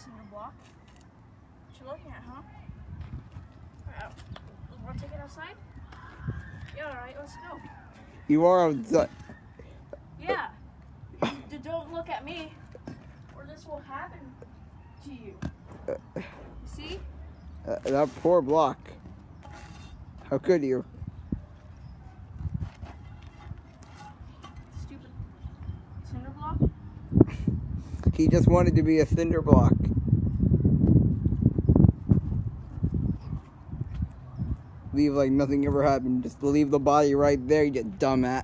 cinder block. What you looking at, huh? Alright, wanna take it outside? Yeah, alright, let's go. You are outside. Yeah. Don't look at me, or this will happen to you. You see? Uh, that poor block. How could you? Stupid cinder block. He just wanted to be a cinder block. Leave like nothing ever happened. Just leave the body right there, you dumbass.